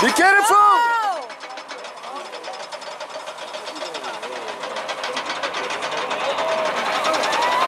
Be careful!